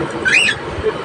Good